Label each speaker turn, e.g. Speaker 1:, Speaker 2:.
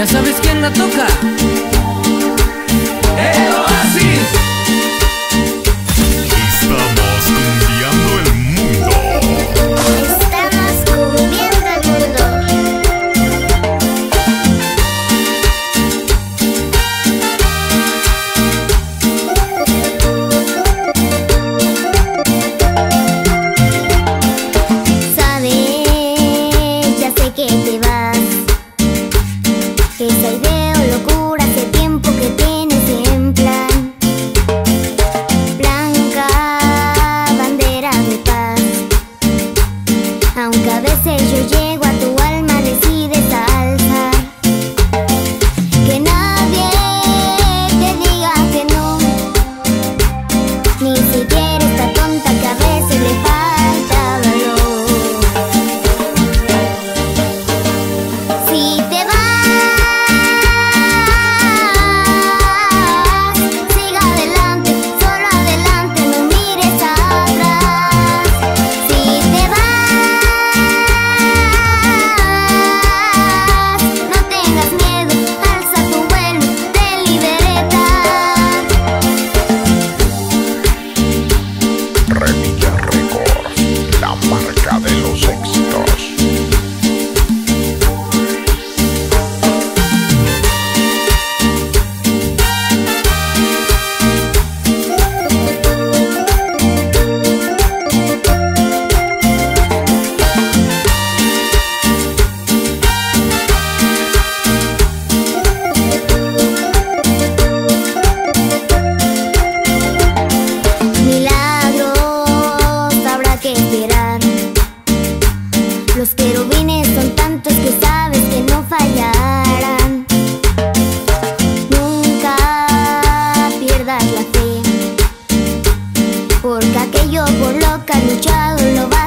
Speaker 1: Ya sabes quién la toca.
Speaker 2: seja o. aquello por lo que han luchado lo va